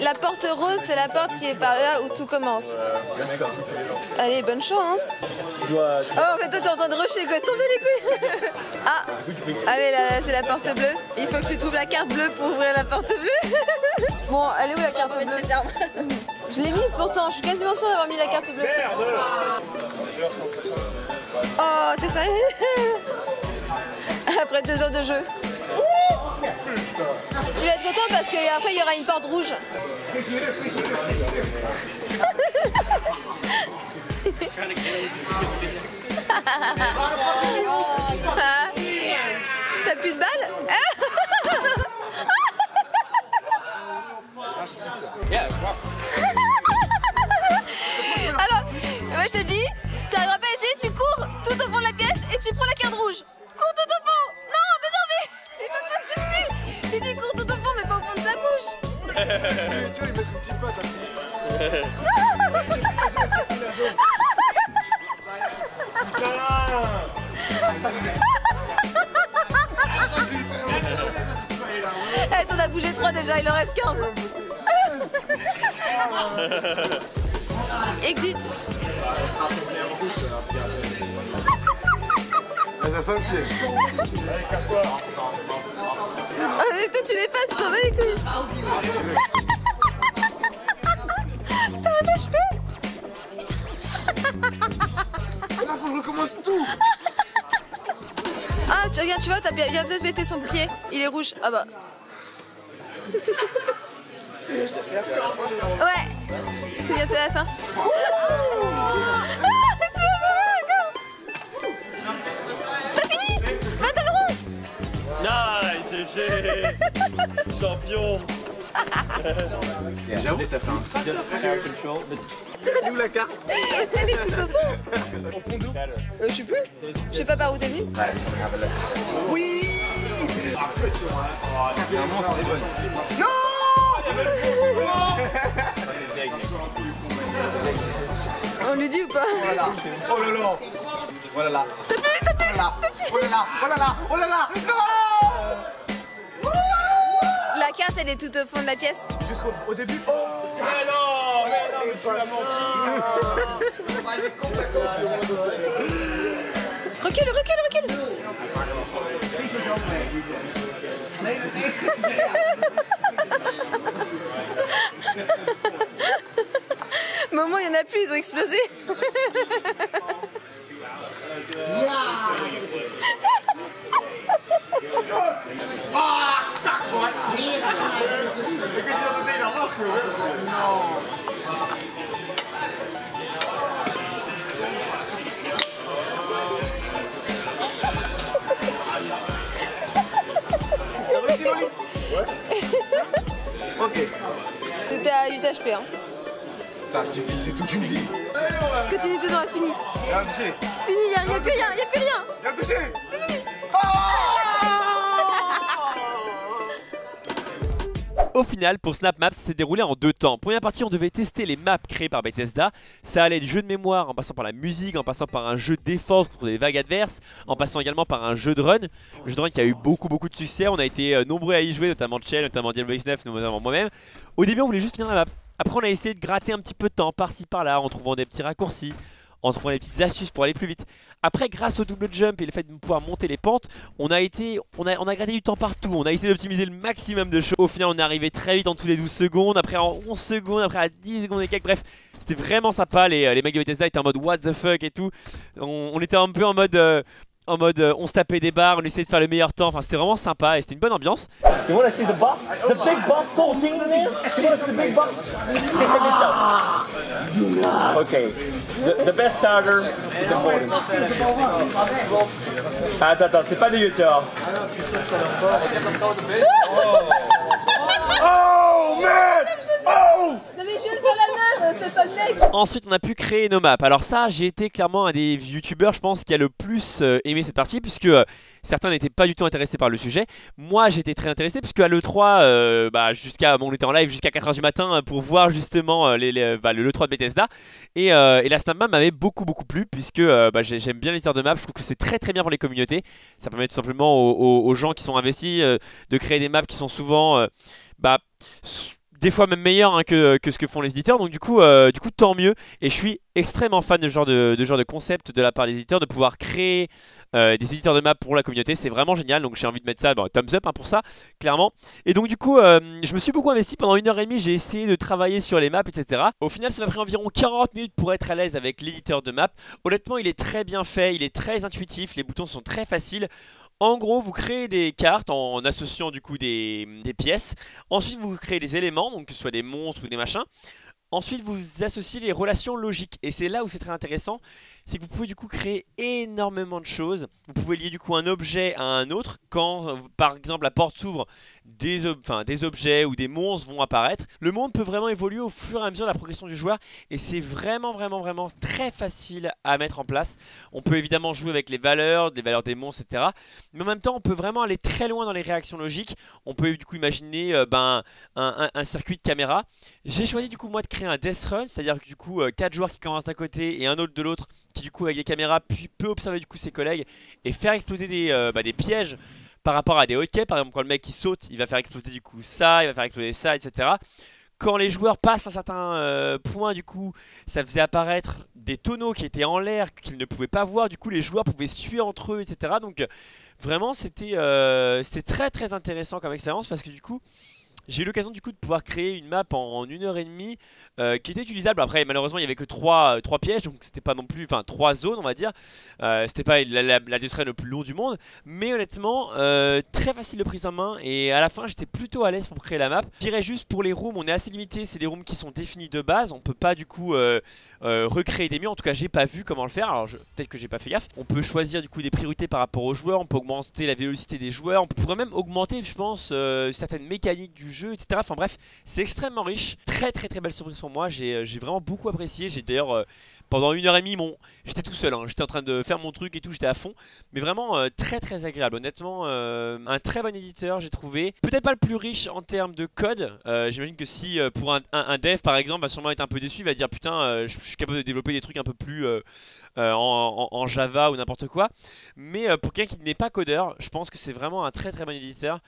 La porte rose, c'est la porte qui est par là où tout commence. Allez, bonne chance. Oh, en fait, toi, t'es en train de rusher, quoi. Tomber les couilles. ah, allez, là, c'est la porte bleue. Il faut que tu trouves la carte bleue pour ouvrir la porte bleue. bon, elle est où la carte bleue Je l'ai mise pourtant. Je suis quasiment sûre d'avoir mis la carte bleue. Oh, t'es sérieux Après deux heures de jeu. Tu vas être content parce qu'après il y aura une porte rouge. T'as plus de balles Alors, moi je te dis, tu n'arriveras pas à tu cours tout au fond de la pièce et tu prends la carte J'ai dit cours tout au fond, mais pas au fond de sa bouche tu vois, il met son petit patte un petit. Eh, t'en as bougé 3 déjà, il en reste 15. Exit. Ah, ça sent le. Ah, toi, tu les passes, t'en vas les couilles. T'as un HP Là, je recommence tout. Ah, tu regardes, tu vois, t'as bien, bien peut-être pété son bouclier. Il est rouge. Ah bah. Ouais, c'est bientôt la fin. Champion. J'avoue, t'as fait un est où la carte Elle est tout au fond. Au fond d'où Euh, Je sais plus. Je sais pas par où t'es venu. Oui Finalement, c'est bonne. Non On lui dit ou pas Oh là là. Oh là là. T'as pu, t'as pu Oh là là. Oh là là. Oh là là. Non La carte, elle est tout au fond de la pièce. Jusqu'au au début. Oh Mais non, mais non, mais tu l'as menti Recule, recule, recule Maman, il y en a plus, ils ont explosé. T'es à 8 HP, hein. Ça suffit, c'est toute une vie. Continue droit, fini. Viens toucher Fini, il n'y a, y a plus rien, il n'y a plus rien. Viens toucher Au final, pour Snap Maps, ça s'est déroulé en deux temps. Première partie, on devait tester les maps créées par Bethesda. Ça allait du jeu de mémoire, en passant par la musique, en passant par un jeu de défense pour des vagues adverses, en passant également par un jeu de run. Un jeu de run qui a eu beaucoup beaucoup de succès. On a été euh, nombreux à y jouer, notamment Chell, notamment Diablo X9, notamment moi-même. Au début, on voulait juste finir la map. Après, on a essayé de gratter un petit peu de temps par-ci par-là en trouvant des petits raccourcis, en trouvant des petites astuces pour aller plus vite. Après, grâce au double jump et le fait de pouvoir monter les pentes, on a été, on a, on du temps partout. On a essayé d'optimiser le maximum de choses. Au final, on est arrivé très vite en dessous les 12 secondes, après en 11 secondes, après à 10 secondes et quelques. Bref, c'était vraiment sympa. Les, les mecs de Bethesda étaient en mode what the fuck et tout. On, on était un peu en mode. euh, en mode euh, on se tapait des barres, on essayait de faire le meilleur temps, enfin c'était vraiment sympa et c'était une bonne ambiance. You wanna see the boss? The big boss 14 man? You wanna see the big boss? Okay, check this out. Okay. The, the best starter is important. Attends, attends, c'est pas dégueu, tu vois. Oh man Oh Ensuite, on a pu créer nos maps. Alors ça, j'ai été clairement un des youtubeurs, je pense, qui a le plus euh, aimé cette partie, puisque euh, certains n'étaient pas du tout intéressés par le sujet. Moi, j'étais très intéressé, puisque à l'E3, euh, bah, jusqu'à, bon, on était en live jusqu'à 4h du matin pour voir justement bah, le l'E3 de Bethesda. Et, la Snap Map m'avait beaucoup beaucoup plu, puisque bah, j'ai- j'aime bien l'éditeur de maps, je trouve que c'est très très bien pour les communautés. Ça permet tout simplement aux, aux- gens qui sont investis de créer des maps qui sont souvent... bah, des fois même meilleur hein, que, ce que font les éditeurs. Donc du coup, euh, du coup tant mieux. Et je suis extrêmement fan de ce genre de, genre de concept de la part des éditeurs, de pouvoir créer euh, des éditeurs de maps pour la communauté. C'est vraiment génial. Donc j'ai envie de mettre ça, bon, thumbs up hein, pour ça, clairement. Et donc du coup, euh, je me suis beaucoup investi pendant une heure et demie. J'ai essayé de travailler sur les maps, etc. Au final, ça m'a pris environ 40 minutes pour être à l'aise avec l'éditeur de maps. Honnêtement, il est très bien fait, il est très intuitif, les boutons sont très faciles. En gros, vous créez des cartes en associant du coup des, pièces. Ensuite, vous créez des éléments, donc que ce soit des monstres ou des machins. Ensuite, vous associez les relations logiques. Et c'est là où c'est très intéressant, c'est que vous pouvez du coup créer énormément de choses. Vous pouvez lier du coup un objet à un autre. Quand par exemple la porte s'ouvre, des, objets ou des monstres vont apparaître. Le monde peut vraiment évoluer au fur et à mesure de la progression du joueur et c'est vraiment vraiment vraiment très facile à mettre en place. On peut évidemment jouer avec les valeurs, des valeurs des monstres, etc. Mais en même temps, on peut vraiment aller très loin dans les réactions logiques. On peut du coup imaginer euh, ben, un, circuit de caméra. J'ai choisi du coup moi de créer un death run, c'est-à-dire que du coup 4 euh, joueurs qui commencent d'un côté et un autre de l'autre qui du coup avec des caméras puis peut observer du coup ses collègues et faire exploser des, euh, bah, des pièges par rapport à des hockey. Par exemple, quand le mec il saute, il va faire exploser du coup ça, il va faire exploser ça, etc. Quand les joueurs passent un certain euh, point, du coup, ça faisait apparaître des tonneaux qui étaient en l'air, qu'ils ne pouvaient pas voir. Du coup, les joueurs pouvaient se tuer entre eux, etc. Donc, vraiment, c'était euh, très très intéressant comme expérience parce que du coup, j'ai eu l'occasion du coup de pouvoir créer une map en, une heure et demie euh, qui était utilisable. Après, malheureusement, il n'y avait que 3, euh, pièges, donc c'était pas non plus, enfin 3 zones, on va dire. Euh, c'était pas la, la, la le plus long du monde, mais honnêtement, très facile de prise en main. Et à la fin, j'étais plutôt à l'aise pour créer la map. Je dirais juste pour les rooms, on est assez limité. C'est des rooms qui sont définis de base. On peut pas du coup recréer des murs. En tout cas, j'ai pas vu comment le faire. Alors peut-être que j'ai pas fait gaffe. On peut choisir du coup des priorités par rapport aux joueurs. On peut augmenter la vélocité des joueurs. On pourrait même augmenter, je pense, certaines mécaniques du jeu etc. Enfin bref, c'est extrêmement riche. Très très très belle surprise pour moi. J'ai euh, vraiment beaucoup apprécié. J'ai d'ailleurs euh, pendant une heure et demie, bon, j'étais tout seul. Hein. J'étais en train de faire mon truc et tout, j'étais à fond. Mais vraiment euh, très très agréable. Honnêtement, un très bon éditeur, j'ai trouvé. Peut-être pas le plus riche en termes de code. J'imagine que si pour un, dev par exemple va sûrement être un peu déçu, il va dire putain, je suis capable de développer des trucs un peu plus en, Java ou n'importe quoi. Mais pour quelqu'un qui n'est pas codeur, je pense que c'est vraiment un très très bon éditeur.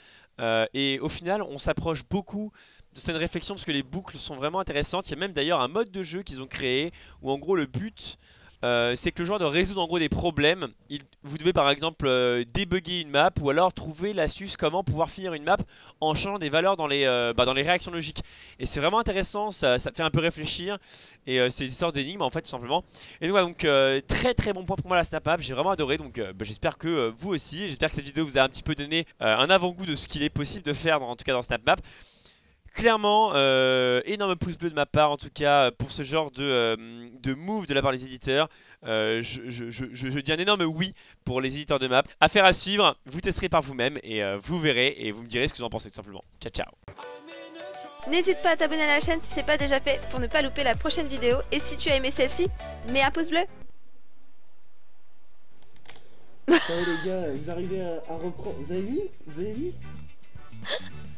Euh, et au final, on s'approche beaucoup de cette réflexion parce que les boucles sont vraiment intéressantes. Il y a même d'ailleurs un mode de jeu qu'ils ont créé où en gros le but euh, c'est que le joueur doit résoudre en gros des problèmes. vous devez par exemple euh, débugger une map ou alors trouver l'astuce comment pouvoir finir une map en changeant des valeurs dans les, euh, bah, réactions logiques. Et c'est vraiment intéressant, ça, fait un peu réfléchir et c'est une sorte d'énigme en fait tout simplement. Et donc, voilà, donc très très bon point pour moi la snap map, j'ai vraiment adoré donc bah, j'espère que vous aussi, j'espère que cette vidéo vous a un petit peu donné un avant-goût de ce qu'il est possible de faire en tout cas dans snap map. Clairement, euh, énorme pouce bleu de ma part en tout cas pour ce genre de, euh, de move de la part des éditeurs. Euh, je, je, dis un énorme oui pour les éditeurs de map. Affaire à suivre, vous testerez par vous-même et vous verrez et vous me direz ce que vous en pensez tout simplement. Ciao ciao N'hésite pas à t'abonner à la chaîne si c'est pas déjà fait pour ne pas louper la prochaine vidéo. Et si tu as aimé celle-ci, mets un pouce bleu. Ciao les gars, vous arrivez à, reprendre. Vous avez vu? Vous avez vu?